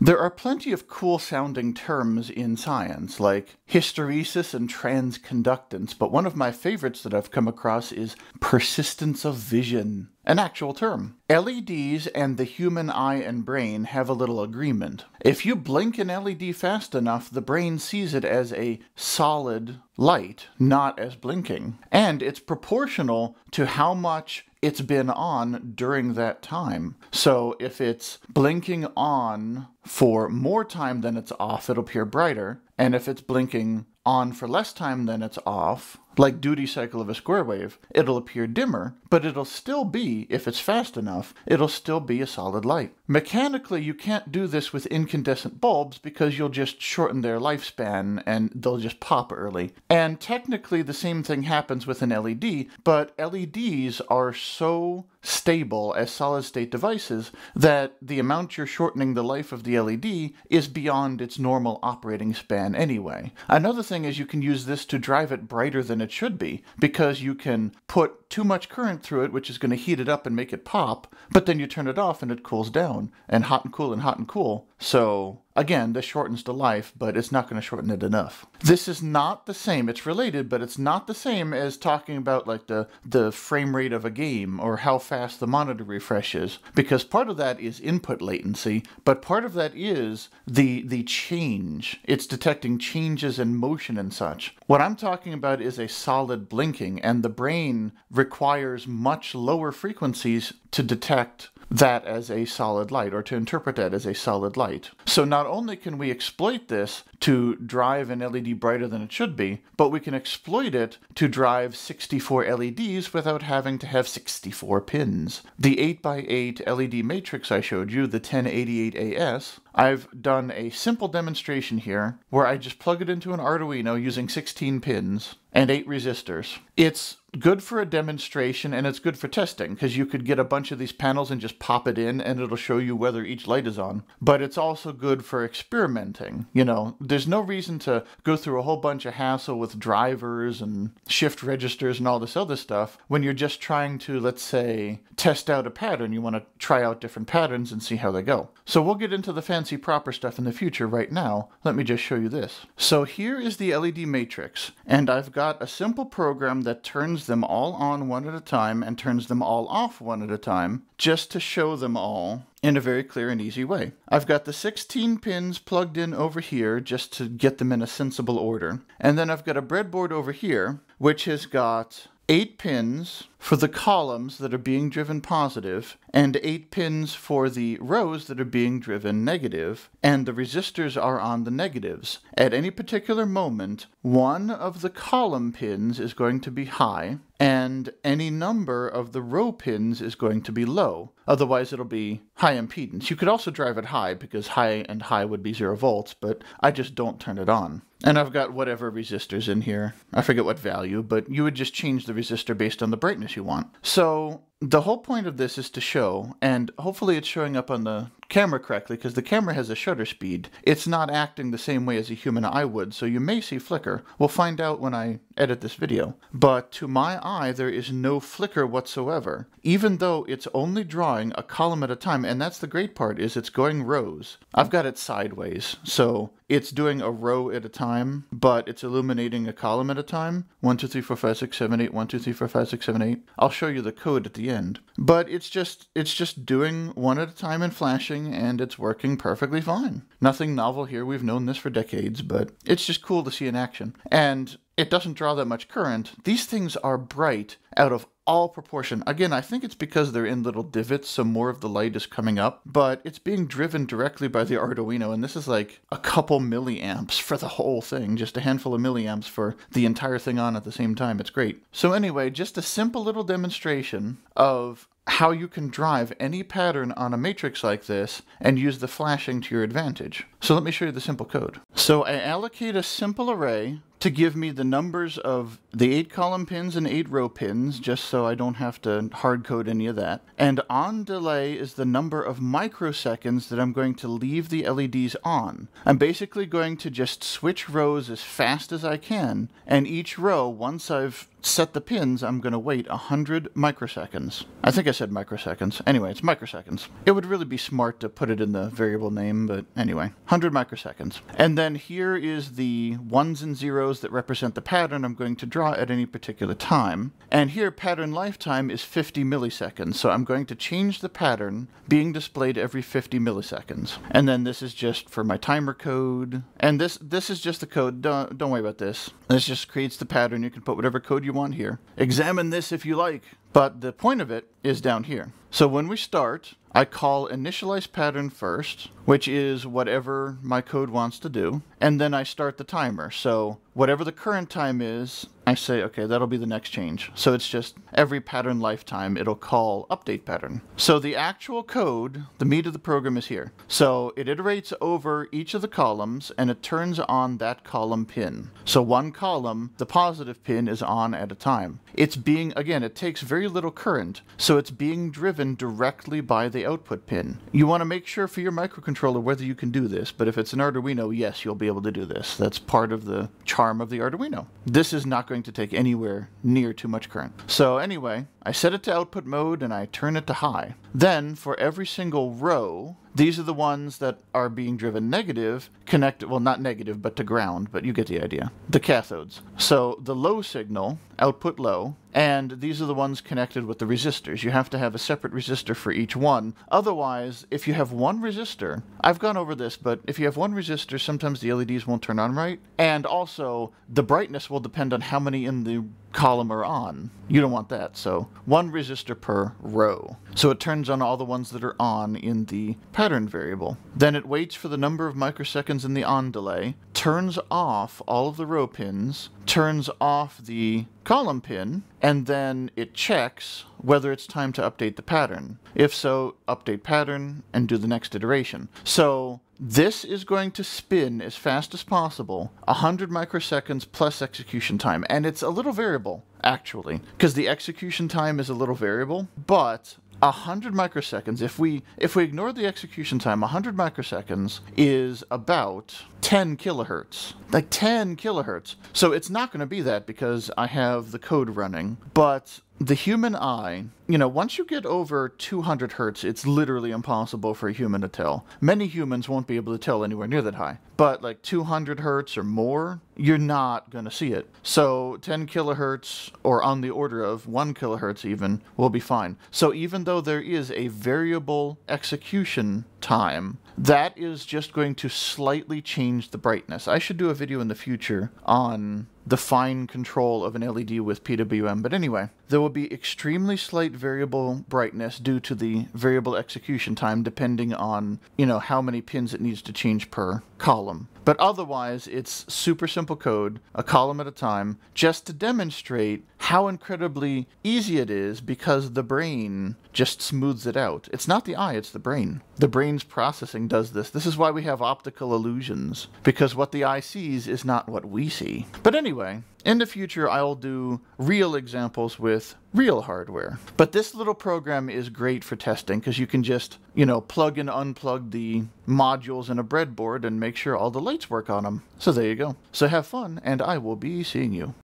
There are plenty of cool sounding terms in science, like hysteresis and transconductance, but one of my favorites that I've come across is persistence of vision an actual term. LEDs and the human eye and brain have a little agreement. If you blink an LED fast enough, the brain sees it as a solid light, not as blinking. And it's proportional to how much it's been on during that time. So if it's blinking on for more time than it's off, it'll appear brighter. And if it's blinking on for less time than it's off, like duty cycle of a square wave, it'll appear dimmer, but it'll still be, if it's fast enough, it'll still be a solid light. Mechanically, you can't do this with incandescent bulbs because you'll just shorten their lifespan and they'll just pop early. And technically, the same thing happens with an LED, but LEDs are so stable as solid state devices that the amount you're shortening the life of the LED is beyond its normal operating span anyway. Another thing is you can use this to drive it brighter than it should be because you can put too much current through it, which is going to heat it up and make it pop, but then you turn it off and it cools down, and hot and cool and hot and cool. So Again, this shortens the life, but it's not going to shorten it enough. This is not the same. It's related, but it's not the same as talking about like the, the frame rate of a game or how fast the monitor refreshes, because part of that is input latency, but part of that is the, the change. It's detecting changes in motion and such. What I'm talking about is a solid blinking, and the brain requires much lower frequencies to detect that as a solid light or to interpret that as a solid light. So not only can we exploit this to drive an LED brighter than it should be, but we can exploit it to drive 64 LEDs without having to have 64 pins. The 8x8 LED matrix I showed you, the 1088AS, I've done a simple demonstration here where I just plug it into an Arduino using 16 pins and 8 resistors. It's good for a demonstration and it's good for testing because you could get a bunch of these panels and just pop it in and it'll show you whether each light is on. But it's also good for experimenting. You know, there's no reason to go through a whole bunch of hassle with drivers and shift registers and all this other stuff when you're just trying to, let's say, test out a pattern. You want to try out different patterns and see how they go. So we'll get into the fancy proper stuff in the future right now. Let me just show you this. So here is the LED matrix and I've got a simple program that turns them all on one at a time and turns them all off one at a time just to show them all in a very clear and easy way. I've got the 16 pins plugged in over here just to get them in a sensible order. And then I've got a breadboard over here which has got eight pins for the columns that are being driven positive and eight pins for the rows that are being driven negative, and the resistors are on the negatives. At any particular moment, one of the column pins is going to be high, and any number of the row pins is going to be low. Otherwise, it'll be high impedance. You could also drive it high because high and high would be zero volts, but I just don't turn it on. And I've got whatever resistors in here. I forget what value, but you would just change the resistor based on the brightness you want. So the whole point of this is to show, and hopefully it's showing up on the camera correctly because the camera has a shutter speed. It's not acting the same way as a human eye would, so you may see flicker. We'll find out when I edit this video. But to my eye, there is no flicker whatsoever, even though it's only drawing a column at a time, and that's the great part, is it's going rows. I've got it sideways, so it's doing a row at a time, but it's illuminating a column at a time. 1, 2, 3, 4, 5, 6, 7, 8, 1, 2, 3, 4, 5, 6, 7, 8. I'll show you the code at the end. But it's just it's just doing one at a time and flashing and it's working perfectly fine. Nothing novel here. We've known this for decades, but it's just cool to see in action. And it doesn't draw that much current. These things are bright out of all proportion. Again, I think it's because they're in little divots, so more of the light is coming up, but it's being driven directly by the Arduino, and this is like a couple milliamps for the whole thing, just a handful of milliamps for the entire thing on at the same time. It's great. So anyway, just a simple little demonstration of how you can drive any pattern on a matrix like this and use the flashing to your advantage. So let me show you the simple code. So I allocate a simple array to give me the numbers of the eight column pins and eight row pins, just so I don't have to hard code any of that. And on delay is the number of microseconds that I'm going to leave the LEDs on. I'm basically going to just switch rows as fast as I can, and each row, once I've set the pins, I'm going to wait 100 microseconds. I think I said microseconds. Anyway, it's microseconds. It would really be smart to put it in the variable name, but anyway, 100 microseconds. And then here is the ones and zeros that represent the pattern I'm going to draw at any particular time. And here, pattern lifetime is 50 milliseconds, so I'm going to change the pattern being displayed every 50 milliseconds. And then this is just for my timer code. And this this is just the code. Don't, don't worry about this. This just creates the pattern. You can put whatever code you want here. Examine this if you like. But the point of it is down here. So when we start, I call initialize pattern first, which is whatever my code wants to do, and then I start the timer. So whatever the current time is, I say, okay, that'll be the next change. So it's just every pattern lifetime, it'll call update pattern. So the actual code, the meat of the program is here. So it iterates over each of the columns and it turns on that column pin. So one column, the positive pin is on at a time. It's being, again, it takes very little current, so it's being driven directly by the output pin. You want to make sure for your microcontroller whether you can do this, but if it's an Arduino, yes, you'll be able to do this. That's part of the charm of the Arduino. This is not going to take anywhere near too much current. So anyway, I set it to output mode and I turn it to high. Then for every single row, these are the ones that are being driven negative, connected, well, not negative, but to ground, but you get the idea. The cathodes. So the low signal, output low, and these are the ones connected with the resistors. You have to have a separate resistor for each one. Otherwise, if you have one resistor, I've gone over this, but if you have one resistor, sometimes the LEDs won't turn on right. And also, the brightness will depend on how many in the column are on. You don't want that, so one resistor per row. So it turns on all the ones that are on in the pattern variable. Then it waits for the number of microseconds in the on delay, turns off all of the row pins, turns off the column pin, and then it checks whether it's time to update the pattern. If so, update pattern and do the next iteration. So this is going to spin as fast as possible, 100 microseconds plus execution time, and it's a little variable, actually, because the execution time is a little variable, but 100 microseconds, if we if we ignore the execution time, 100 microseconds is about 10 kilohertz. Like 10 kilohertz. So it's not going to be that because I have the code running, but the human eye, you know, once you get over 200 hertz, it's literally impossible for a human to tell. Many humans won't be able to tell anywhere near that high. But like 200 hertz or more, you're not going to see it. So 10 kilohertz or on the order of 1 kilohertz even will be fine. So even though there is a variable execution time, that is just going to slightly change the brightness. I should do a video in the future on the fine control of an LED with PWM. But anyway, there will be extremely slight variable brightness due to the variable execution time depending on, you know, how many pins it needs to change per column. But otherwise, it's super simple code, a column at a time, just to demonstrate how incredibly easy it is because the brain just smooths it out. It's not the eye, it's the brain. The brain's processing does this. This is why we have optical illusions, because what the eye sees is not what we see. But anyway, in the future, I'll do real examples with real hardware. But this little program is great for testing because you can just, you know, plug and unplug the modules in a breadboard and make sure all the lights work on them. So there you go. So have fun, and I will be seeing you.